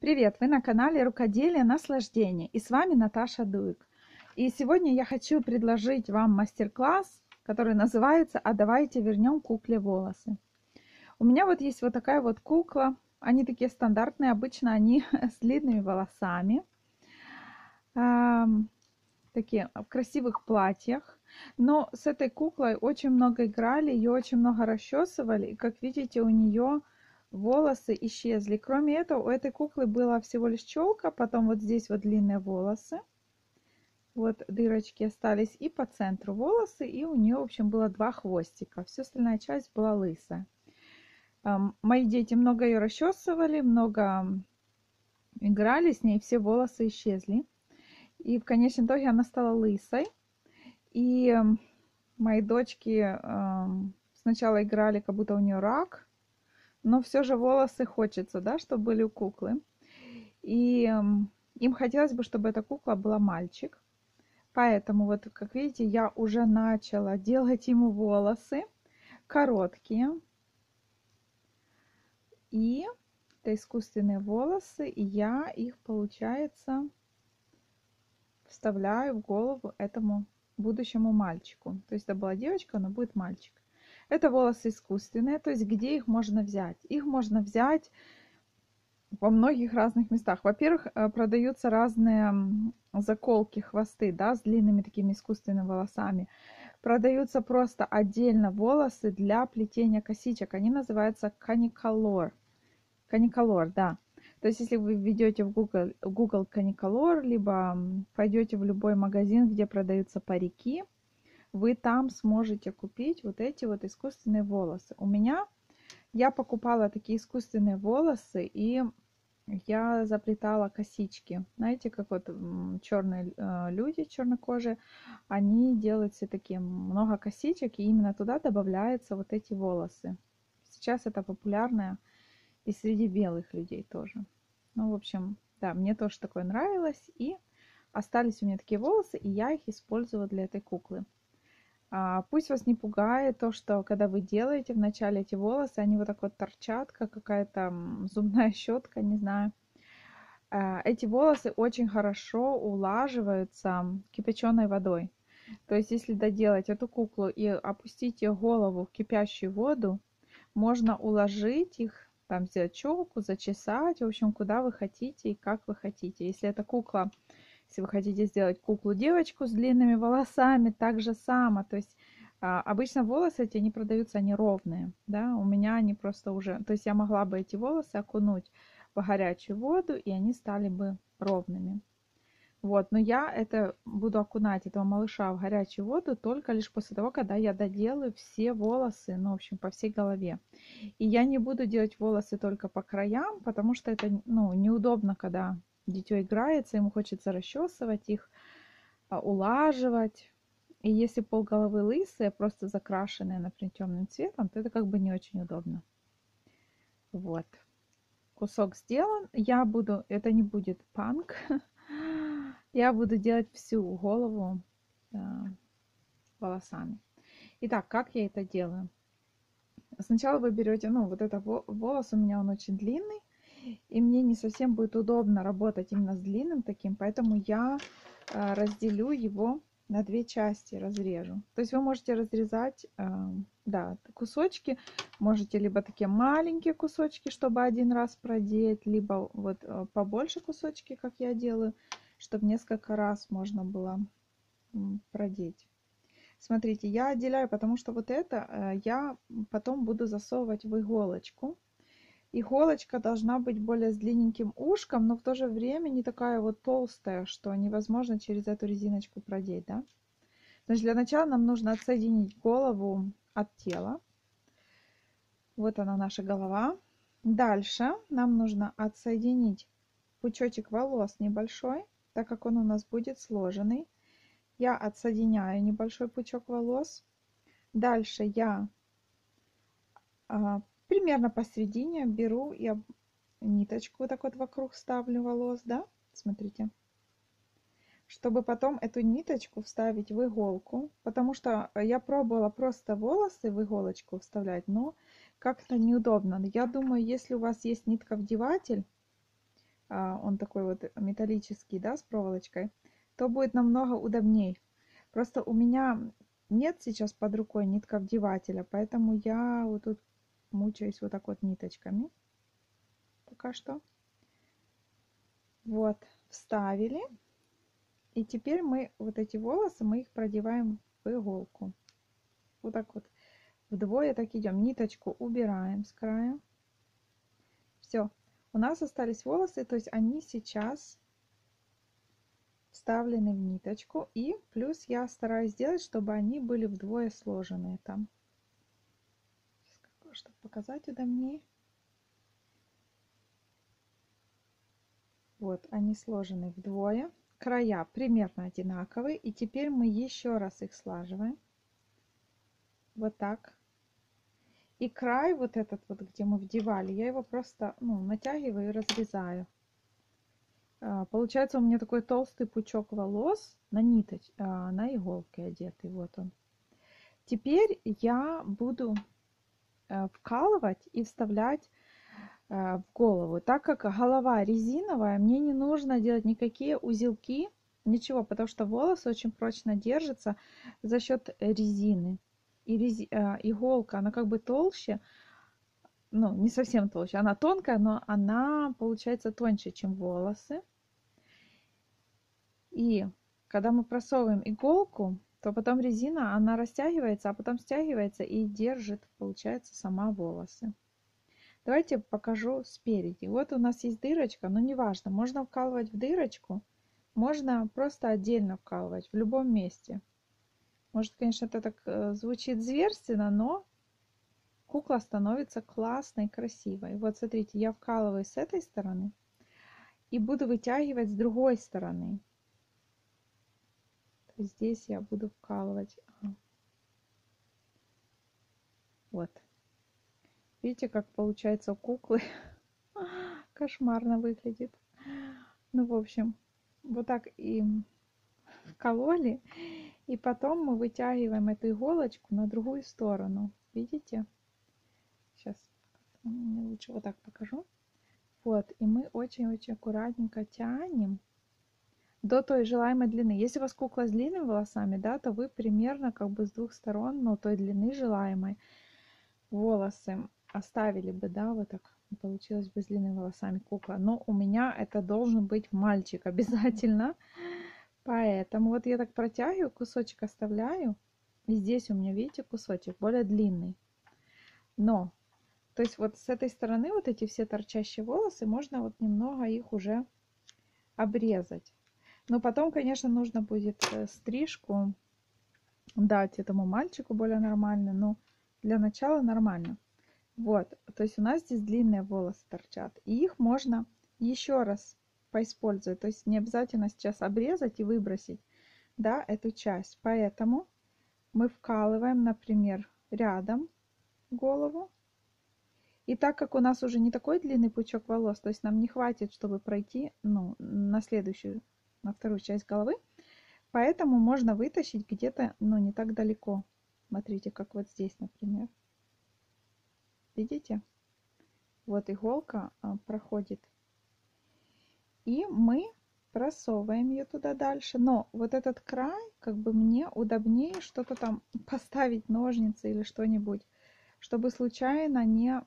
Привет! Вы на канале Рукоделие Наслаждение и с вами Наташа Дуик. И сегодня я хочу предложить вам мастер-класс, который называется «А давайте вернем кукле волосы». У меня вот есть вот такая вот кукла. Они такие стандартные, обычно они с длинными волосами. Такие в красивых платьях. Но с этой куклой очень много играли, ее очень много расчесывали. И как видите, у нее волосы исчезли. Кроме этого, у этой куклы была всего лишь челка, потом вот здесь вот длинные волосы. Вот дырочки остались и по центру волосы, и у нее, в общем, было два хвостика. Вся остальная часть была лысая. Мои дети много ее расчесывали, много играли с ней, все волосы исчезли. И в конечном итоге она стала лысой. И мои дочки сначала играли, как будто у нее рак, но все же волосы хочется, да, чтобы были у куклы. И им хотелось бы, чтобы эта кукла была мальчик. Поэтому вот, как видите, я уже начала делать ему волосы короткие. И это искусственные волосы, и я их, получается, вставляю в голову этому будущему мальчику. То есть это была девочка, но будет мальчик. Это волосы искусственные, то есть где их можно взять? Их можно взять во многих разных местах. Во-первых, э, продаются разные заколки, хвосты, да, с длинными такими искусственными волосами. Продаются просто отдельно волосы для плетения косичек. Они называются каниколор. Каниколор, да. То есть, если вы введете в Google, Google каниколор, либо пойдете в любой магазин, где продаются парики, вы там сможете купить вот эти вот искусственные волосы. У меня, я покупала такие искусственные волосы и я заплетала косички. Знаете, как вот черные э, люди, чернокожие, они делают все такие много косичек, и именно туда добавляются вот эти волосы. Сейчас это популярное и среди белых людей тоже. Ну, в общем, да, мне тоже такое нравилось, и остались у меня такие волосы, и я их использовала для этой куклы. А, пусть вас не пугает то, что когда вы делаете вначале эти волосы, они вот так вот торчат, как какая-то зубная щетка, не знаю. А, эти волосы очень хорошо улаживаются кипяченой водой. То есть, если доделать эту куклу и опустить ее голову в кипящую воду, можно уложить их, там сделать челку, зачесать, в общем, куда вы хотите и как вы хотите. Если эта кукла если вы хотите сделать куклу-девочку с длинными волосами, так же само. То есть а, обычно волосы эти, они продаются, они ровные. Да? У меня они просто уже... То есть я могла бы эти волосы окунуть в горячую воду, и они стали бы ровными. Вот, но я это буду окунать этого малыша в горячую воду только лишь после того, когда я доделаю все волосы, ну, в общем, по всей голове. И я не буду делать волосы только по краям, потому что это, ну, неудобно, когда дитё играется, ему хочется расчесывать их, а, улаживать. И если пол головы лысые, просто закрашенные, например, темным цветом, то это как бы не очень удобно. Вот. Кусок сделан. Я буду, это не будет панк. Я буду делать всю голову да, волосами. Итак, как я это делаю? Сначала вы берете, ну, вот это волос у меня, он очень длинный и мне не совсем будет удобно работать именно с длинным таким, поэтому я э, разделю его на две части, разрежу. То есть вы можете разрезать, э, да, кусочки, можете либо такие маленькие кусочки, чтобы один раз продеть, либо вот э, побольше кусочки, как я делаю, чтобы несколько раз можно было продеть. Смотрите, я отделяю, потому что вот это я потом буду засовывать в иголочку. Иголочка должна быть более с длинненьким ушком, но в то же время не такая вот толстая, что невозможно через эту резиночку продеть, да? Значит, для начала нам нужно отсоединить голову от тела. Вот она наша голова. Дальше нам нужно отсоединить пучочек волос небольшой, так как он у нас будет сложенный. Я отсоединяю небольшой пучок волос. Дальше я а, примерно посередине беру и ниточку вот так вот вокруг ставлю волос, да, смотрите, чтобы потом эту ниточку вставить в иголку, потому что я пробовала просто волосы в иголочку вставлять, но как-то неудобно. Я думаю, если у вас есть нитка-вдеватель, а, он такой вот металлический, да, с проволочкой, то будет намного удобней. Просто у меня нет сейчас под рукой нитка вдевателя, поэтому я вот тут мучаюсь вот так вот ниточками. Пока что. Вот, вставили. И теперь мы вот эти волосы, мы их продеваем в иголку. Вот так вот вдвое так идем. Ниточку убираем с края. Все. У нас остались волосы, то есть они сейчас вставлены в ниточку. И плюс я стараюсь сделать, чтобы они были вдвое сложенные там. Чтобы показать удобнее. Вот, они сложены вдвое. Края примерно одинаковые. И теперь мы еще раз их слаживаем. Вот так. И край вот этот вот, где мы вдевали, я его просто ну, натягиваю и разрезаю. А, получается у меня такой толстый пучок волос на ниточ, а, на иголке одетый. Вот он. Теперь я буду вкалывать и вставлять э, в голову. Так как голова резиновая, мне не нужно делать никакие узелки, ничего, потому что волосы очень прочно держатся за счет резины. И рези... Э, иголка, она как бы толще, ну, не совсем толще, она тонкая, но она получается тоньше, чем волосы. И когда мы просовываем иголку, то потом резина, она растягивается, а потом стягивается и держит, получается, сама волосы. Давайте покажу спереди. Вот у нас есть дырочка, но неважно, можно вкалывать в дырочку, можно просто отдельно вкалывать в любом месте. Может, конечно, это так э, звучит зверственно, но кукла становится классной, красивой. Вот смотрите, я вкалываю с этой стороны и буду вытягивать с другой стороны здесь я буду вкалывать. Вот. Видите, как получается у куклы? Кошмарно выглядит. Ну, в общем, вот так и вкололи. И потом мы вытягиваем эту иголочку на другую сторону. Видите? Сейчас лучше вот так покажу. Вот, и мы очень-очень аккуратненько тянем до той желаемой длины. Если у вас кукла с длинными волосами, да, то вы примерно как бы с двух сторон, но той длины желаемой волосы оставили бы, да, вот так получилось бы с длинными волосами кукла. Но у меня это должен быть мальчик обязательно. Поэтому вот я так протягиваю, кусочек оставляю. И здесь у меня, видите, кусочек более длинный. Но, то есть вот с этой стороны вот эти все торчащие волосы, можно вот немного их уже обрезать. Но потом, конечно, нужно будет э, стрижку дать этому мальчику более нормально. Но для начала нормально. Вот, то есть у нас здесь длинные волосы торчат. И их можно еще раз поиспользовать. То есть не обязательно сейчас обрезать и выбросить да, эту часть. Поэтому мы вкалываем, например, рядом голову. И так как у нас уже не такой длинный пучок волос, то есть нам не хватит, чтобы пройти ну, на следующую на вторую часть головы. Поэтому можно вытащить где-то, ну, не так далеко. Смотрите, как вот здесь, например. Видите? Вот иголка а, проходит. И мы просовываем ее туда дальше. Но вот этот край, как бы мне удобнее что-то там поставить, ножницы или что-нибудь, чтобы случайно не,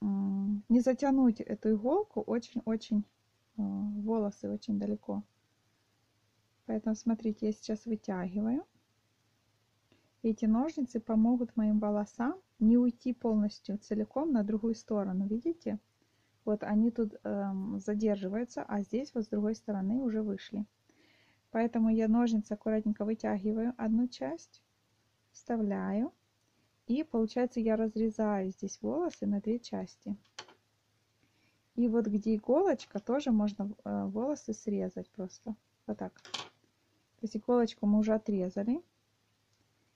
не затянуть эту иголку очень-очень а, волосы очень далеко. Поэтому смотрите, я сейчас вытягиваю. Эти ножницы помогут моим волосам не уйти полностью целиком на другую сторону. Видите? Вот они тут эм, задерживаются, а здесь вот с другой стороны уже вышли. Поэтому я ножницы аккуратненько вытягиваю одну часть, вставляю. И получается я разрезаю здесь волосы на две части. И вот где иголочка, тоже можно э, волосы срезать просто. Вот так. То иголочку мы уже отрезали.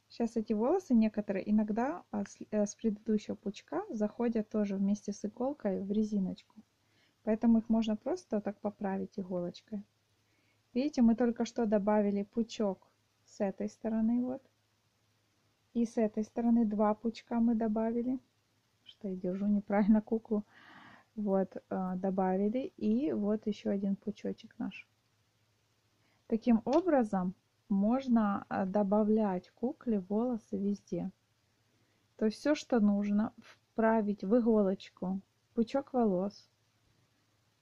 Сейчас эти волосы некоторые иногда а, э, с предыдущего пучка заходят тоже вместе с иголкой в резиночку. Поэтому их можно просто так поправить иголочкой. Видите, мы только что добавили пучок с этой стороны. вот, И с этой стороны два пучка мы добавили. Что я держу неправильно куклу. Вот, а, добавили. И вот еще один пучочек наш. Таким образом, можно а, добавлять кукле волосы везде. То есть все, что нужно, вправить в иголочку пучок волос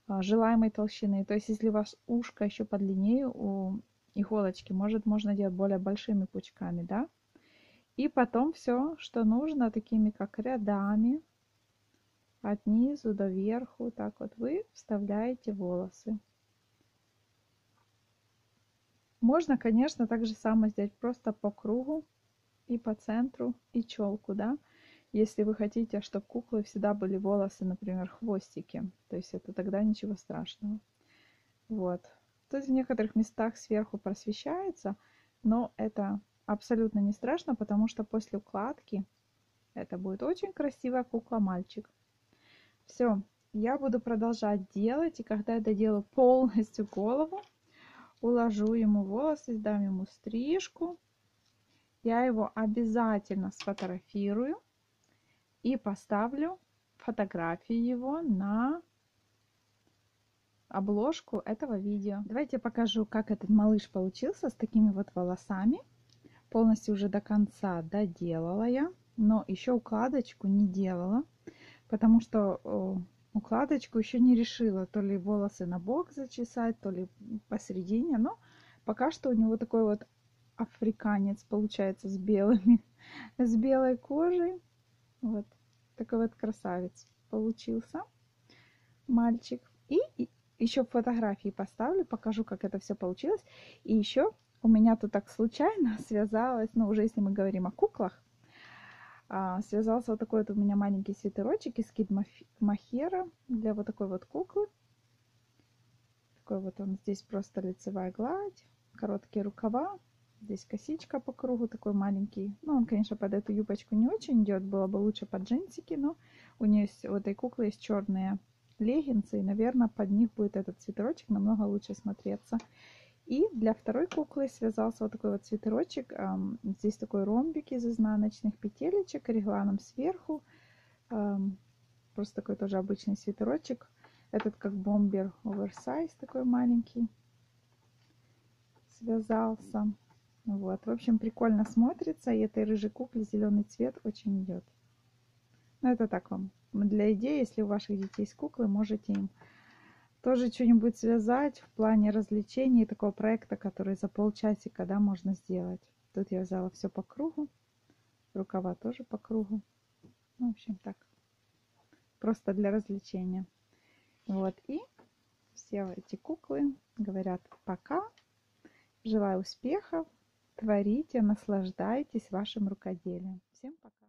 а, желаемой толщины. То есть если у вас ушко еще подлиннее у иголочки, может можно делать более большими пучками, да? И потом все, что нужно, такими как рядами, от низу до верху, так вот вы вставляете волосы. Можно, конечно, так же само сделать просто по кругу и по центру, и челку, да. Если вы хотите, чтобы куклы всегда были волосы, например, хвостики, то есть это тогда ничего страшного. Вот. Есть в некоторых местах сверху просвещается, но это абсолютно не страшно, потому что после укладки это будет очень красивая кукла-мальчик. Все, я буду продолжать делать, и когда я доделаю полностью голову, уложу ему волосы, сдам ему стрижку. Я его обязательно сфотографирую и поставлю фотографии его на обложку этого видео. Давайте я покажу, как этот малыш получился с такими вот волосами. Полностью уже до конца доделала я, но еще укладочку не делала, потому что укладочку еще не решила, то ли волосы на бок зачесать, то ли посередине, но пока что у него такой вот африканец получается с белыми, с белой кожей. Вот такой вот красавец получился мальчик. И еще фотографии поставлю, покажу, как это все получилось. И еще у меня тут так случайно связалось, ну уже если мы говорим о куклах, а, связался вот такой вот у меня маленький свитерочек из Кид Махера для вот такой вот куклы. Такой вот он здесь просто лицевая гладь, короткие рукава, здесь косичка по кругу, такой маленький. Ну, он, конечно, под эту юбочку не очень идет, было бы лучше под джинсики, но у нее есть, у этой куклы есть черные леггинсы, и, наверное, под них будет этот свитерочек намного лучше смотреться. И для второй куклы связался вот такой вот свитерочек. Здесь такой ромбик из изнаночных петелечек, регланом сверху. Просто такой тоже обычный свитерочек. Этот как бомбер оверсайз такой маленький связался. Вот, в общем, прикольно смотрится. И этой рыжей кукле зеленый цвет очень идет. Ну, это так вам для идеи, если у ваших детей есть куклы, можете им тоже что-нибудь связать в плане развлечений такого проекта, который за полчасика да, можно сделать. Тут я взяла все по кругу, рукава тоже по кругу. Ну, в общем, так. Просто для развлечения. Вот, и все эти куклы говорят пока. Желаю успехов, творите, наслаждайтесь вашим рукоделием. Всем пока.